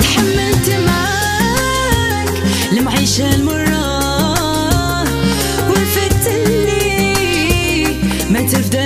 تحملت معاك المعيشة المرة وفدت اللي ما تفدى